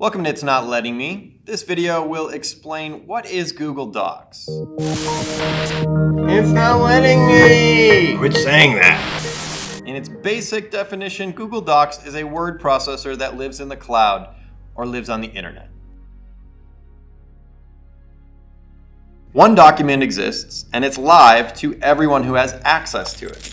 Welcome to It's Not Letting Me. This video will explain what is Google Docs. It's not letting me! Quit saying that. In its basic definition, Google Docs is a word processor that lives in the cloud or lives on the internet. One document exists and it's live to everyone who has access to it.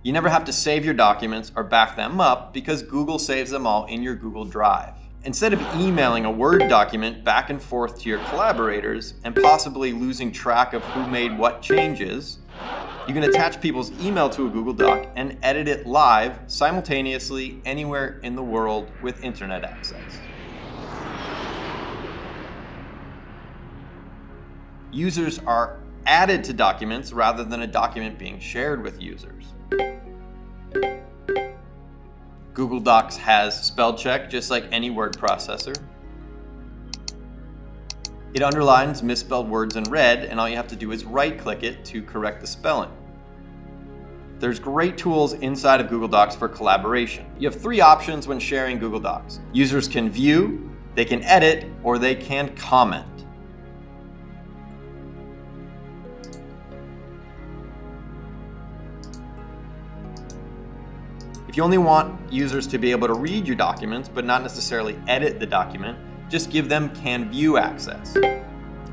You never have to save your documents or back them up because Google saves them all in your Google Drive. Instead of emailing a Word document back and forth to your collaborators and possibly losing track of who made what changes, you can attach people's email to a Google Doc and edit it live simultaneously anywhere in the world with internet access. Users are added to documents rather than a document being shared with users. Google Docs has spell check just like any word processor. It underlines misspelled words in red and all you have to do is right click it to correct the spelling. There's great tools inside of Google Docs for collaboration. You have three options when sharing Google Docs. Users can view, they can edit, or they can comment. If you only want users to be able to read your documents, but not necessarily edit the document, just give them can view access.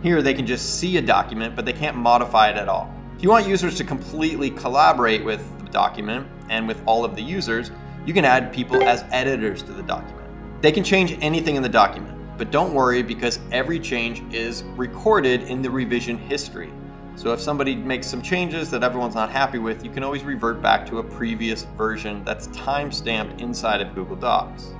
Here they can just see a document, but they can't modify it at all. If you want users to completely collaborate with the document and with all of the users, you can add people as editors to the document. They can change anything in the document, but don't worry because every change is recorded in the revision history. So if somebody makes some changes that everyone's not happy with, you can always revert back to a previous version that's time-stamped inside of Google Docs.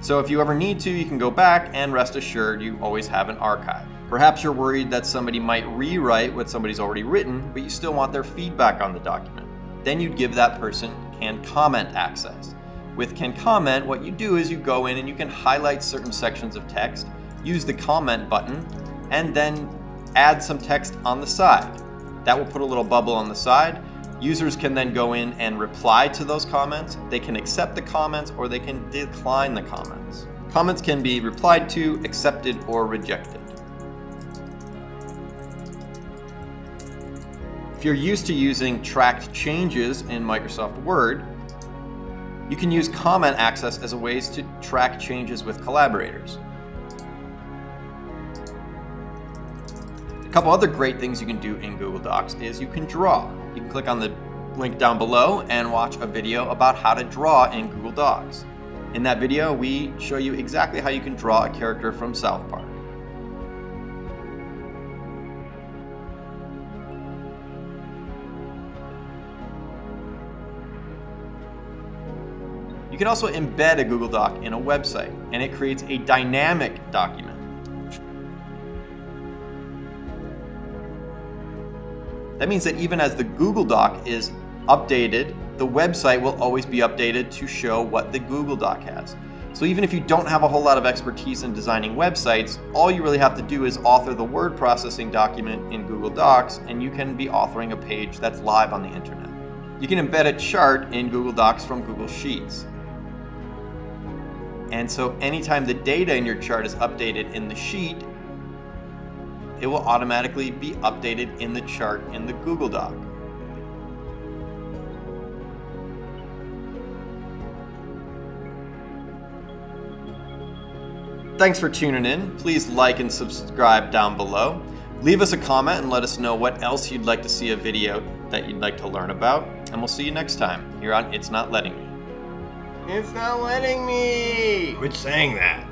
So if you ever need to, you can go back and rest assured you always have an archive. Perhaps you're worried that somebody might rewrite what somebody's already written, but you still want their feedback on the document. Then you'd give that person can comment access. With can comment, what you do is you go in and you can highlight certain sections of text, use the comment button, and then add some text on the side. That will put a little bubble on the side. Users can then go in and reply to those comments. They can accept the comments or they can decline the comments. Comments can be replied to, accepted, or rejected. If you're used to using tracked changes in Microsoft Word, you can use comment access as a ways to track changes with collaborators. Couple other great things you can do in Google Docs is you can draw. You can click on the link down below and watch a video about how to draw in Google Docs. In that video, we show you exactly how you can draw a character from South Park. You can also embed a Google Doc in a website, and it creates a dynamic document. That means that even as the Google Doc is updated, the website will always be updated to show what the Google Doc has. So even if you don't have a whole lot of expertise in designing websites, all you really have to do is author the word processing document in Google Docs and you can be authoring a page that's live on the internet. You can embed a chart in Google Docs from Google Sheets. And so anytime the data in your chart is updated in the sheet, it will automatically be updated in the chart in the Google Doc. Thanks for tuning in. Please like and subscribe down below. Leave us a comment and let us know what else you'd like to see a video that you'd like to learn about. And we'll see you next time here on It's Not Letting Me. It's not letting me! Quit saying that.